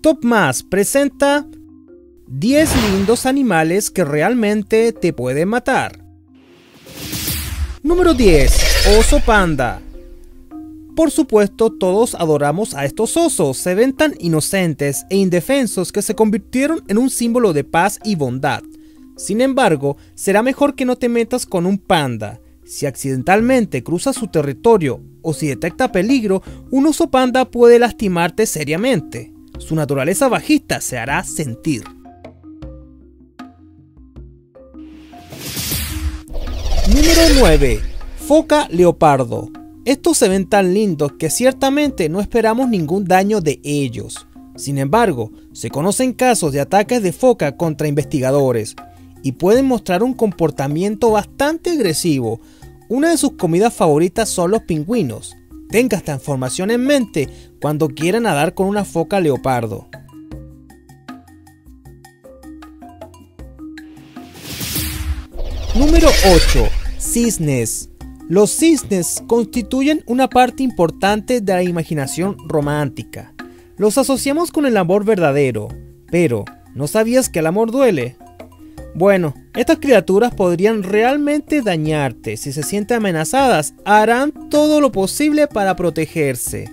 Top Más presenta 10 lindos animales que realmente te pueden matar. Número 10. Oso panda. Por supuesto, todos adoramos a estos osos, se ven tan inocentes e indefensos que se convirtieron en un símbolo de paz y bondad. Sin embargo, será mejor que no te metas con un panda. Si accidentalmente cruzas su territorio o si detecta peligro, un oso panda puede lastimarte seriamente. Su naturaleza bajista se hará sentir. Número 9. Foca leopardo. Estos se ven tan lindos que ciertamente no esperamos ningún daño de ellos. Sin embargo, se conocen casos de ataques de foca contra investigadores y pueden mostrar un comportamiento bastante agresivo. Una de sus comidas favoritas son los pingüinos. Tenga esta información en mente cuando quiera nadar con una foca leopardo. Número 8. Cisnes. Los cisnes constituyen una parte importante de la imaginación romántica. Los asociamos con el amor verdadero, pero ¿no sabías que el amor duele? Bueno, estas criaturas podrían realmente dañarte. Si se sienten amenazadas, harán todo lo posible para protegerse.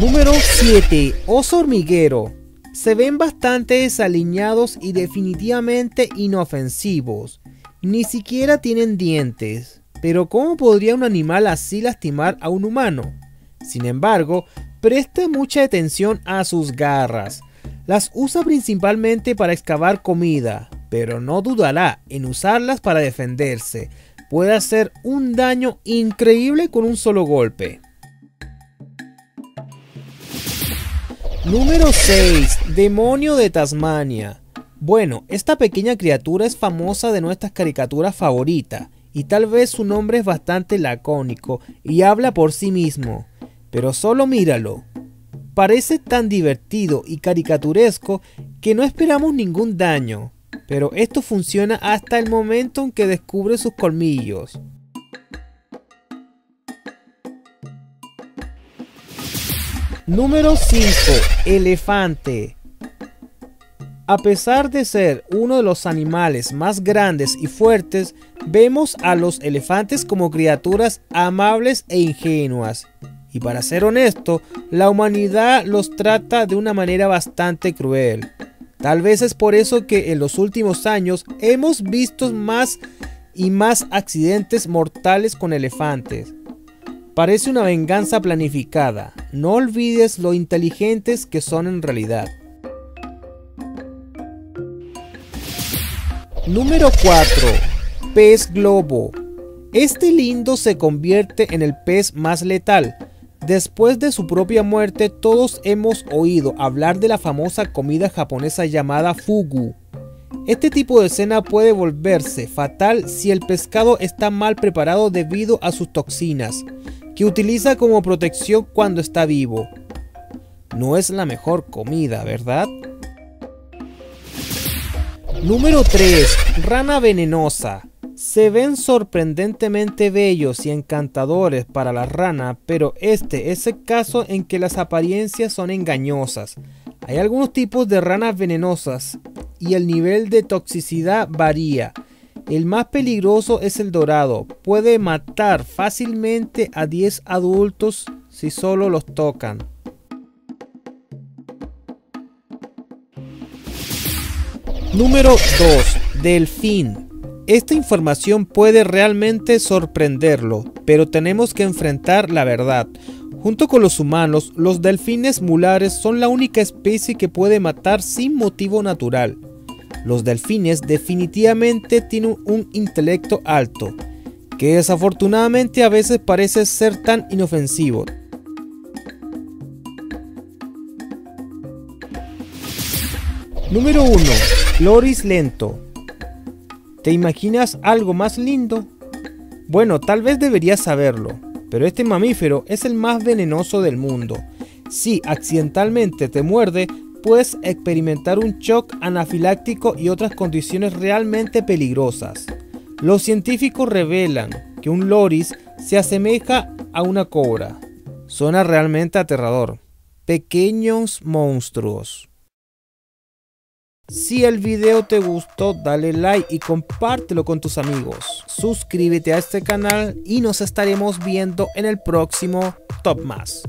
Número 7. Oso hormiguero. Se ven bastante desaliñados y definitivamente inofensivos. Ni siquiera tienen dientes. Pero ¿cómo podría un animal así lastimar a un humano? Sin embargo, preste mucha atención a sus garras. Las usa principalmente para excavar comida, pero no dudará en usarlas para defenderse. Puede hacer un daño increíble con un solo golpe. Número 6. Demonio de Tasmania. Bueno, esta pequeña criatura es famosa de nuestras caricaturas favoritas, y tal vez su nombre es bastante lacónico y habla por sí mismo. Pero solo míralo. Parece tan divertido y caricaturesco que no esperamos ningún daño. Pero esto funciona hasta el momento en que descubre sus colmillos. Número 5. Elefante. A pesar de ser uno de los animales más grandes y fuertes, vemos a los elefantes como criaturas amables e ingenuas. Y para ser honesto, la humanidad los trata de una manera bastante cruel. Tal vez es por eso que en los últimos años hemos visto más y más accidentes mortales con elefantes. Parece una venganza planificada. No olvides lo inteligentes que son en realidad. Número 4. Pez globo. Este lindo se convierte en el pez más letal. Después de su propia muerte, todos hemos oído hablar de la famosa comida japonesa llamada fugu. Este tipo de escena puede volverse fatal si el pescado está mal preparado debido a sus toxinas que utiliza como protección cuando está vivo. No es la mejor comida, ¿verdad? Número 3. Rana venenosa. Se ven sorprendentemente bellos y encantadores para la rana, pero este es el caso en que las apariencias son engañosas. Hay algunos tipos de ranas venenosas y el nivel de toxicidad varía. El más peligroso es el dorado. Puede matar fácilmente a 10 adultos si solo los tocan. Número 2. Delfín. Esta información puede realmente sorprenderlo, pero tenemos que enfrentar la verdad. Junto con los humanos, los delfines mulares son la única especie que puede matar sin motivo natural. Los delfines definitivamente tienen un intelecto alto, que desafortunadamente a veces parece ser tan inofensivo. Número 1. Loris lento. ¿Te imaginas algo más lindo? Bueno, tal vez deberías saberlo, pero este mamífero es el más venenoso del mundo. Si accidentalmente te muerde, puedes experimentar un shock anafiláctico y otras condiciones realmente peligrosas. Los científicos revelan que un loris se asemeja a una cobra. Suena realmente aterrador. Pequeños monstruos. Si el video te gustó, dale like y compártelo con tus amigos. Suscríbete a este canal y nos estaremos viendo en el próximo Top Más.